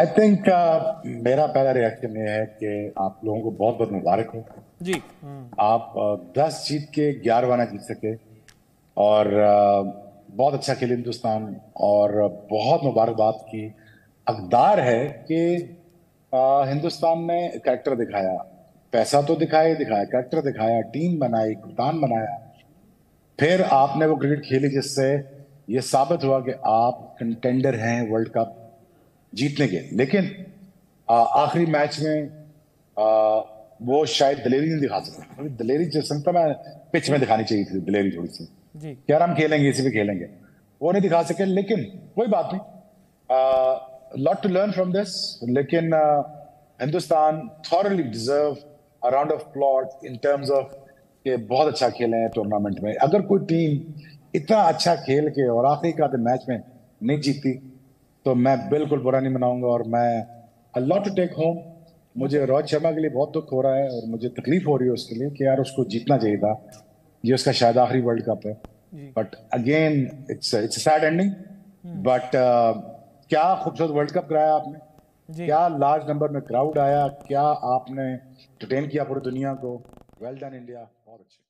I think uh, मेरा पहला reaction ये है कि आप लोगों को बहुत बहुत मुबारक हो। जी। आप दस जीत के ग्यारहवा ना जीत सके और uh, बहुत अच्छा खेले हिंदुस्तान और बहुत मुबारकबाद की। अकदार है कि uh, हिंदुस्तान ने कैरेक्टर दिखाया। पैसा तो दिखाया दिखाया कैरेक्टर दिखाया टीम बनाई कप्तान बनाया। फिर आपने वो क्रिकेट खेली जिससे ये साबित हुआ कि आप कंटेंडर हैं वर्ल्ड कप जीतने के। लेकिन आखिरी मैच में आ, वो शायद दलेरी नहीं दिखा सकते। दलेरी जिस मैं पिच में दिखानी चाहिए थी दलेरी थोड़ी सी। जी। यार हम खेलेंगे इसी पे खेलेंगे। वो नहीं दिखा सके लेकिन कोई बात नहीं lot to learn from this लेकिन Hindustan thoroughly deserve a round of plot in terms of के बहुत अच्छा खेले हैं टूर्नामेंट में। अगर कोई टीम इतना अच्छा खेल के और आखिरी का मैच में नहीं जीती तो मैं बिल्कुल बुरा नहीं मनाऊँगा और मैं लॉट टू टेक होम मुझे रोहित शर्मा के लिए बहुत दुख हो रहा है और मुझे तकलीफ़ हो रही है उसके लिए कि यार उसको जीतना चाहिए था. ये उसका शायद आखिरी वर्ल्ड कप है. But again it's it's sad ending but क्या खूबसूरत वर्ल्ड कप कराया आपने? क्या लार्ज नंबर में क्राउड आया? क्या आपने एंटरटेन किया पूरी दुनिया को? वेल डन इंडिया बहुत अच्छे।